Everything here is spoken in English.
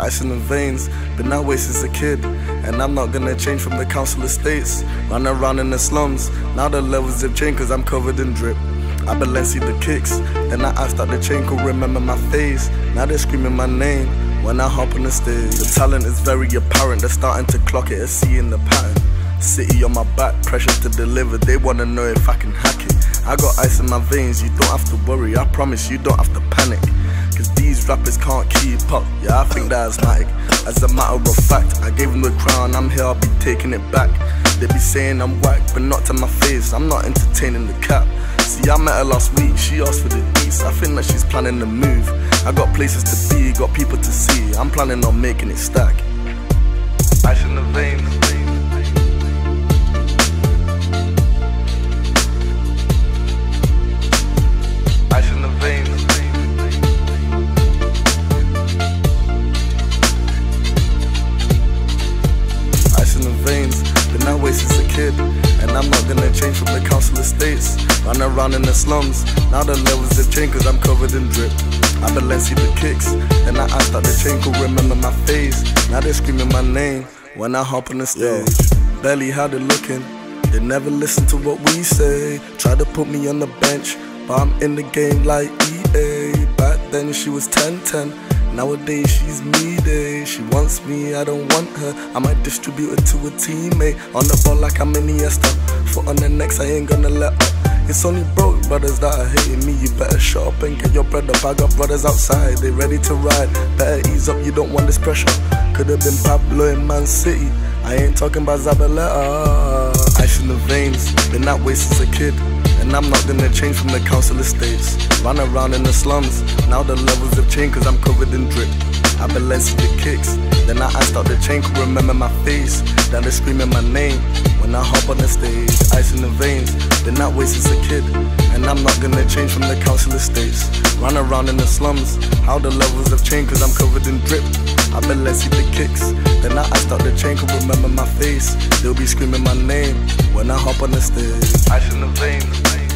Ice in the veins, been that way since a kid. And I'm not gonna change from the council estates. Run around in the slums, now the levels have changed cause I'm covered in drip. I been Balenci the kicks, then I asked out the chain could remember my face. Now they're screaming my name when I hop on the stage. The talent is very apparent, they're starting to clock it, and seeing the pattern. City on my back, pressure to deliver, they wanna know if I can hack it. I got ice in my veins, you don't have to worry, I promise you don't have to panic. Cause these rappers can't keep up, yeah, I think that's asthmatic. As a matter of fact, I gave them the crown, I'm here, I'll be taking it back. They be saying I'm whack, but not to my face, I'm not entertaining the cap. See, I met her last week, she asked for the deets, I think that she's planning to move. I got places to be, got people to see, I'm planning on making it stack. Ice in the veins. Kid. And I'm not gonna change from the council estates. Run around in the slums. Now the levels have changed cause I'm covered in drip. I Balenci the kicks. And I asked that the chain could remember my face. Now they're screaming my name when I hop on the stage. Yo. Barely how they looking. They never listen to what we say. Try to put me on the bench, but I'm in the game like EA. Back then she was 10 10. Nowadays she's needy, she wants me, I don't want her. I might distribute it to a teammate. On the ball like I'm Iniesta. Foot on the next, I ain't gonna let up. It's only broke brothers that are hating me. You better shut up and get your bread up. I got brothers outside, they ready to ride. Better ease up, you don't want this pressure. Could've been Pablo in Man City. I ain't talking about Zabaleta. Ice in the veins, been that way since a kid. And I'm not gonna change from the council estates. Run around in the slums, now the levels have changed cause I'm covered in drip. I've been Balenci the kicks, then I asked out the chain could remember my face. Now they're screaming my name when I hop on the stage. Ice in the veins, been that way since a kid. I'm not gonna change from the council estates. Run around in the slums, how the levels have changed cause I'm covered in drip. I Balenci the kicks, then I asked out the chain could remember my face. They'll be screaming my name when I hop on the stage. Ice in the veins.